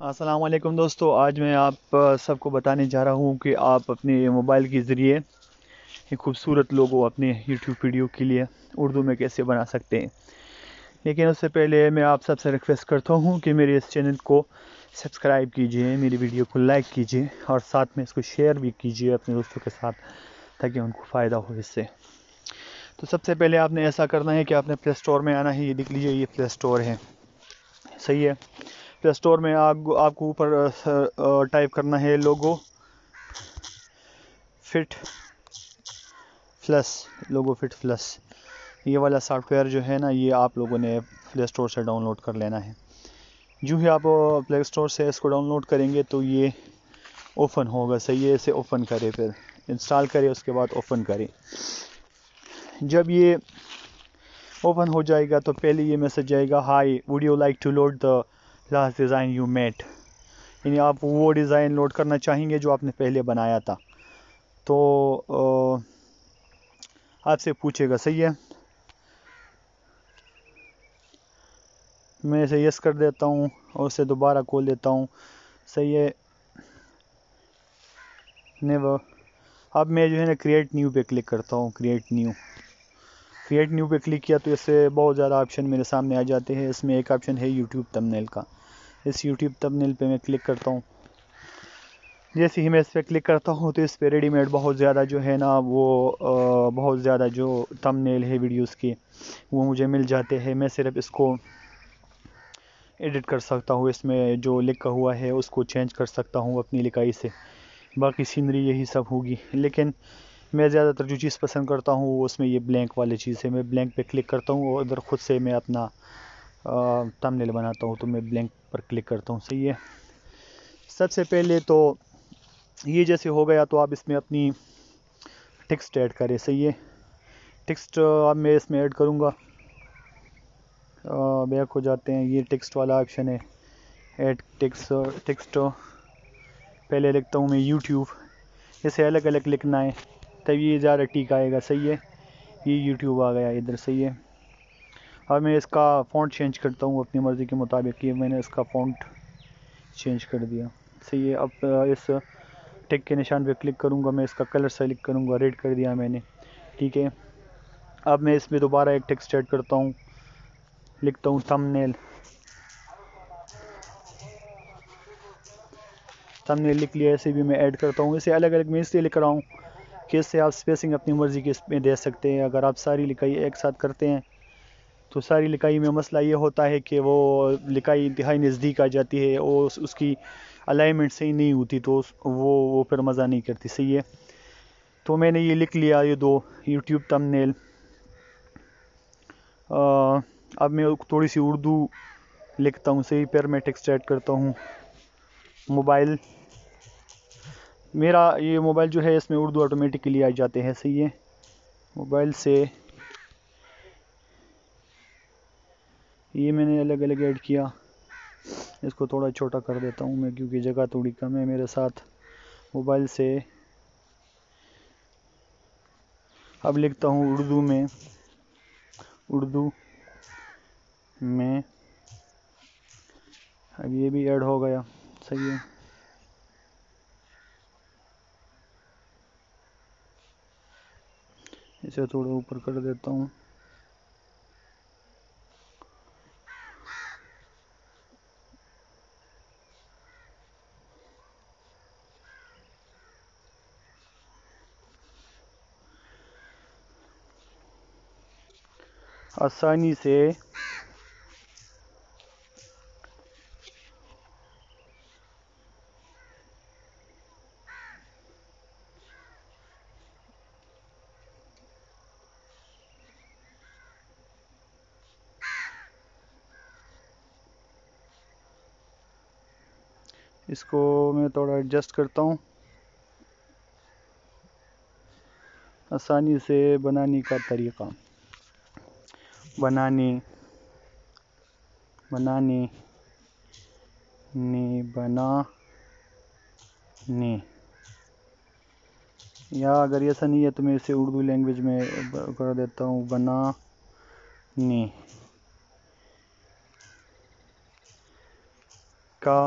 السلام علیکم دوستو، آج میں آپ سب کو بتانے جا رہا ہوں کہ آپ اپنے موبائل کے ذریعے ایک خوبصورت لوگو اپنے یوٹیوب ویڈیو کے لیے اردو میں کیسے بنا سکتے ہیں۔ لیکن اس سے پہلے میں آپ سب سے ریکویسٹ کرتا ہوں کہ میرے اس چینل کو سبسکرائب کیجیے، میری ویڈیو کو لائک کیجیے اور ساتھ میں اس کو شیئر بھی کیجیے اپنے دوستوں کے ساتھ تاکہ ان کو فائدہ ہو اس سے۔ تو سب سے پہلے آپ نے ایسا کرنا ہے کہ آپ نے پلے اسٹور میں آنا ہے، یہ دیکھ لیجیے، یہ پلے اسٹور ہے۔ صحیح ہے۔ پلے اسٹور میں آپ آپ کو اوپر ٹائپ کرنا ہے لوگو۔ فٹ فلس، لوگو فٹ فلس۔ یہ والا سافٹ ویئر جو ہے نا، یہ آپ لوگوں نے پلے اسٹور سے ڈاؤن لوڈ کر لینا ہے۔ جو ہی آپ پلے اسٹور سے اس کو ڈاؤن لوڈ کریں گے تو یہ اوپن ہوگا۔ صحیح ہے، اسے اوپن کرے پھر۔ انسٹال کرے اس کے بعد اوپن کرے جب یہ اوپن ہو جائے گا تو پہلے یہ میسج جائے گا hi would you like to load the last design you made یعنی آپ وہ ڈیزائن لوڈ کرنا چاہیں گے جو آپ نے پہلے بنایا تھا. تو آپ سے پوچھے گا، صحیح ہے؟ میں اسے یس کر دیتا ہوں اور اسے دوبارہ کھول دیتا ہوں. صحیح ہے؟ نیور اب میں جو ہے نا کریٹ نیو پہ کلک کرتا ہوں. کریٹ نیو کریٹ نیو پہ کلک کیا تو اس سے بہت زیادہ آپشن میرے سامنے آ جاتے ہیں. اس میں ایک آپشن ہے یوٹیوب تمنیل کا. اس یوٹیوب تمنیل پہ میں کلک کرتا ہوں۔ جیسے ہی میں اس پہ کلک کرتا ہوں تو اس پہ ریڈی میڈ بہت زیادہ جو ہے نا وہ بہت زیادہ جو تمنیل ہے ویڈیوز کے، وہ مجھے مل جاتے ہیں۔ میں صرف اس کو ایڈٹ کر سکتا ہوں، اس میں جو لکھا ہوا ہے اس کو چینج کر سکتا ہوں اپنی لکھائی سے۔ باقی سینری یہی سب ہوگی۔ لیکن میں زیادہ تر جو چیز پسند کرتا ہوں وہ اس میں یہ بلینک والی چیز ہے۔ میں بلینک پہ کلک کرتا ہوں اور ادھر خود سے میں اپنا تمنیل بناتا ہوں تو میں بلینک پر کلک کرتا ہوں، صحیح ہے۔ سب سے پہلے تو یہ جیسے ہو گیا تو آپ اس میں اپنی ٹیکسٹ ایڈ کریں، صحیح ہے۔ ٹیکسٹ اب میں اس میں ایڈ کروں گا۔ بیک ہو جاتے ہیں، یہ ٹیکسٹ والا آپشن ہے۔ ایڈ ٹیکس ٹیکسٹ پہلے لکھتا ہوں میں یوٹیوب اسے الگ الگ لکھنا ہے، تب یہ زیادہ ٹھیک آئے گا، صحیح ہے۔ یہ یوٹیوب آ گیا، ادھر صحیح ہے۔ اب میں اس کا فونٹ چینج کرتا ہوں، اپنی مرضی کے مطابق یہ میں نے اس کا فونٹ چینج کر دیا۔ صحیح ہے اب اس ٹیک کے نشان پہ کلک کروں گا، میں اس کا کلر سلیکٹ کروں گا ریڈ کر دیا میں نے۔ ٹھیک ہے۔ اب میں اس میں دوبارہ ایک ٹیکسٹ ایڈ کرتا ہوں۔ لکھتا ہوں تھم نیل تھم نیل لکھ لیا ایسے بھی میں ایڈ کرتا ہوں۔ اسے الگ الگ میں اس لیے لکھ رہا ہوں کہ اس سے آپ اسپیسنگ اپنی مرضی کے اس میں دے سکتے ہیں۔ اگر آپ ساری لکھائی ایک ساتھ کرتے ہیں تو ساری لکھائی میں مسئلہ یہ ہوتا ہے کہ وہ لکھائی انتہائی نزدیک آ جاتی ہے اور اس کی الائنمنٹ صحیح نہیں ہوتی تو وہ وہ پھر مزہ نہیں کرتی، صحیح ہے؟ تو میں نے یہ لکھ لیا یہ دو یوٹیوب تم نیل اب میں تھوڑی سی اردو لکھتا ہوں، صحیح پھر میں ٹیکسٹ ایڈ کرتا ہوں۔ موبائل۔ میرا یہ موبائل جو ہے اس میں اردو آٹومیٹکلی آ جاتے ہیں، صحیح ہے؟ موبائل سے یہ میں نے الگ الگ ایڈ کیا۔ اس کو تھوڑا چھوٹا کر دیتا ہوں میں کیونکہ جگہ تھوڑی کم ہے میرے ساتھ۔ موبائل سے اب لکھتا ہوں اردو میں۔ اردو میں اب یہ بھی ایڈ ہو گیا۔ صحیح ہے۔ اسے تھوڑا اوپر کر دیتا ہوں۔ آسانی سے۔ اس کو میں تھوڑا ایڈجسٹ کرتا ہوں۔ آسانی سے بنانے کا طریقہ۔ بنانے بنانے نے بنا نے یا اگر ایسا نہیں ہے تو میں اسے اردو لینگویج میں کر دیتا ہوں. بنا. نے کا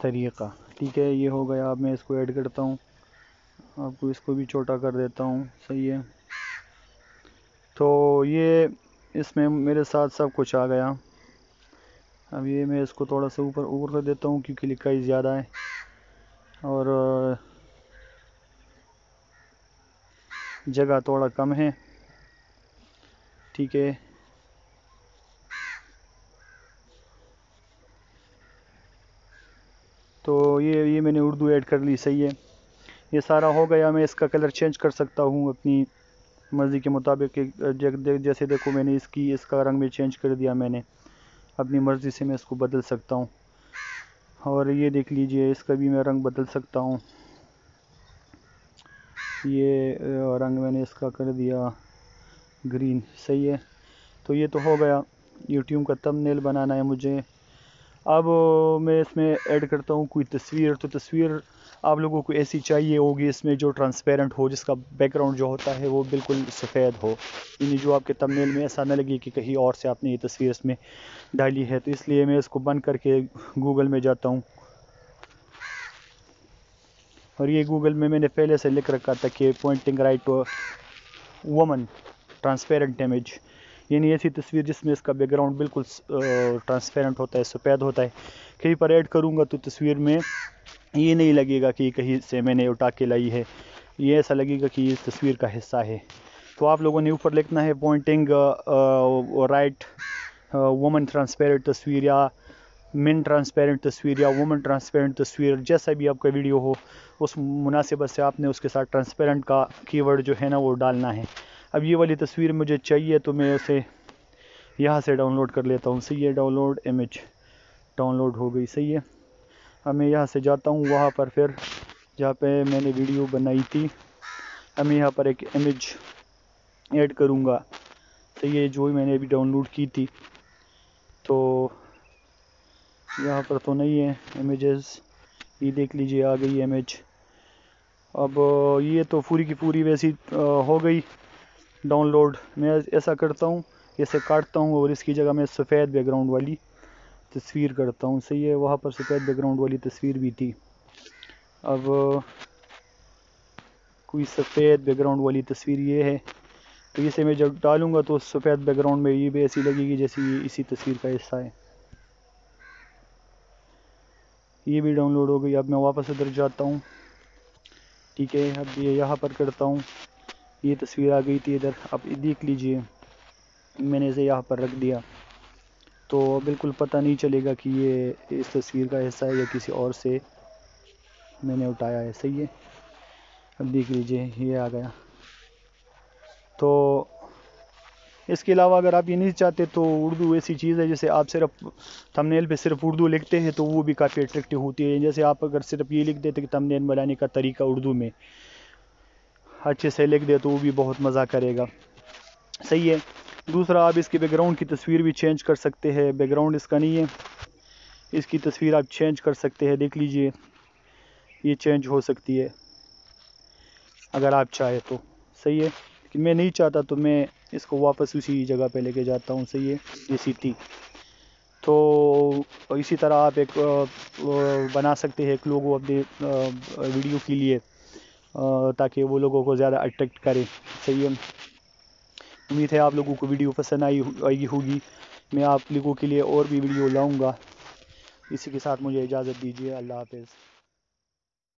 طریقہ. ٹھیک ہے، یہ ہو گیا. اب میں اس کو ایڈ کرتا ہوں. آپ کو اس کو بھی چھوٹا کر دیتا ہوں. صحیح ہے؟ تو یہ اس میں میرے ساتھ سب کچھ آ گیا۔ اب یہ میں اس کو تھوڑا سا اوپر اوپر کر دیتا ہوں کیونکہ لکھائی زیادہ ہے۔ اور جگہ تھوڑا کم ہے۔ ٹھیک ہے۔ تو یہ یہ میں نے اردو ایڈ کر لی، صحیح ہے۔ یہ سارا ہو گیا، میں اس کا کلر چینج کر سکتا ہوں اپنی مرضی کے مطابق جیسے دیکھو میں نے اس کی اس کا رنگ بھی چینج کر دیا میں نے۔ اپنی مرضی سے میں اس کو بدل سکتا ہوں۔ اور یہ دیکھ لیجیے، اس کا بھی میں رنگ بدل سکتا ہوں۔ یہ رنگ میں نے اس کا کر دیا۔ گرین، صحیح ہے۔ تو یہ تو ہو گیا۔ یوٹیوب کا تم نیل بنانا ہے مجھے۔ اب میں اس میں ایڈ کرتا ہوں کوئی تصویر۔ تو تصویر آپ لوگوں کو ایسی چاہیے ہوگی، اس میں جو ٹرانسپیرنٹ ہو، جس کا بیک گراؤنڈ جو ہوتا ہے، وہ بالکل سفید ہو۔ یعنی جو آپ کے تمنیل میں ایسا نہ لگے کہ کہیں اور سے آپ نے یہ تصویر اس میں ڈالی ہے۔ تو اس لیے میں اس کو بند کر کے گوگل میں جاتا ہوں۔ اور یہ گوگل میں میں نے پہلے سے لکھ رکھا تھا کہ pointing right to woman transparent image یعنی ایسی تصویر جس میں اس کا بیک گراؤنڈ بالکل ٹرانسپیرنٹ ہوتا ہے، سفید ہوتا ہے۔ کہیں پر ایڈ کروں گا تو تصویر میں یہ نہیں لگے گا کہ کہیں سے میں نے اٹھا کے لائی ہے۔ یہ ایسا لگے گا کہ یہ تصویر کا حصہ ہے۔ تو آپ لوگوں نے اوپر لکھنا ہے پوائنٹنگ رائٹ وومن ٹرانسپیرنٹ تصویر یا مین ٹرانسپیرنٹ تصویر یا وومن ٹرانسپیرنٹ تصویر۔ جیسا بھی آپ کا ویڈیو ہو، اس مناسبت سے آپ نے اس کے ساتھ ٹرانسپیرنٹ کا کی ورڈ جو ہے نا وہ ڈالنا ہے۔ اب یہ والی تصویر مجھے چاہیے تو میں اسے یہاں سے ڈاؤن لوڈ کر لیتا ہوں۔ صحیح ہے download image download ہو گئی۔ صحیح ہے۔ میں یہاں سے جاتا ہوں، وہاں پر پھر جہاں پہ میں نے ویڈیو بنائی تھی۔ اب میں یہاں پر ایک امیج ایڈ کروں گا۔ صحیح ہے جو میں نے ابھی ڈاؤن لوڈ کی تھی۔ تو یہاں پر تو نہیں ہے امیجز یہ دیکھ لیجیے، آ گئی امیج اب یہ تو پوری کی پوری ویسی ہو گئی۔ ڈاؤن لوڈ میں ایسا کرتا ہوں، اسے کاٹتا ہوں اور اس کی جگہ میں سفید بیک گراؤنڈ والی۔ تصویر کرتا ہوں۔ صحیح ہے، وہاں پر سفید بیک گراؤنڈ والی تصویر بھی تھی۔ اب کوئی سفید بیک گراؤنڈ والی تصویر یہ ہے۔ تو اسے میں جب ڈالوں گا تو سفید بیک گراؤنڈ میں یہ بھی ایسی لگے گی جیسے یہ اسی تصویر کا حصہ ہے۔ یہ بھی ڈاؤن لوڈ ہو گئی۔ اب میں واپس ادھر جاتا ہوں۔ ٹھیک ہے، اب یہ یہاں پر کرتا ہوں۔ یہ تصویر آ گئی تھی ادھر۔ اب دیکھ لیجیے۔ میں نے اسے یہاں پر رکھ دیا۔ تو بالکل پتہ نہیں چلے گا کہ یہ اس تصویر کا حصہ ہے یا کسی اور سے میں نے اٹھایا ہے۔ صحیح ہے۔ اب دیکھ لیجیے، یہ آ گیا۔ تو اس کے علاوہ اگر آپ یہ نہیں چاہتے تو اردو ایسی چیز ہے جیسے آپ صرف تھمنیل پہ صرف اردو لکھتے ہیں تو وہ بھی کافی اٹریکٹیو ہوتی ہے۔ جیسے آپ اگر صرف یہ لکھ دیتے کہ تھمنیل بنانے کا طریقہ اردو میں اچھے سے لکھ دے تو وہ بھی بہت مزہ کرے گا۔ صحیح ہے۔ دوسرا، آپ اس کے بیک گراؤنڈ کی تصویر بھی چینج کر سکتے ہیں۔ بیک گراؤنڈ اس کا نہیں ہے۔ اس کی تصویر آپ چینج کر سکتے ہیں۔ دیکھ لیجیے۔ یہ چینج ہو سکتی ہے۔ اگر آپ چاہے تو۔ صحیح ہے۔ لیکن میں نہیں چاہتا تو میں اس کو واپس اسی جگہ پہ لے کے جاتا ہوں۔ صحیح ہے۔ جیسی تھی تو اسی طرح آپ ایک بنا سکتے ہیں ایک لوگو اپنے ویڈیو کے لیے تاکہ وہ لوگوں کو زیادہ اٹریکٹ کرے۔ صحیح ہے۔ امید ہے آپ لوگوں کو ویڈیو پسند آئی آئی ہوگی۔ میں آپ لوگوں کے لیے اور بھی ویڈیو لاؤں گا۔ اسی کے ساتھ مجھے اجازت دیجیے۔ اللہ حافظ۔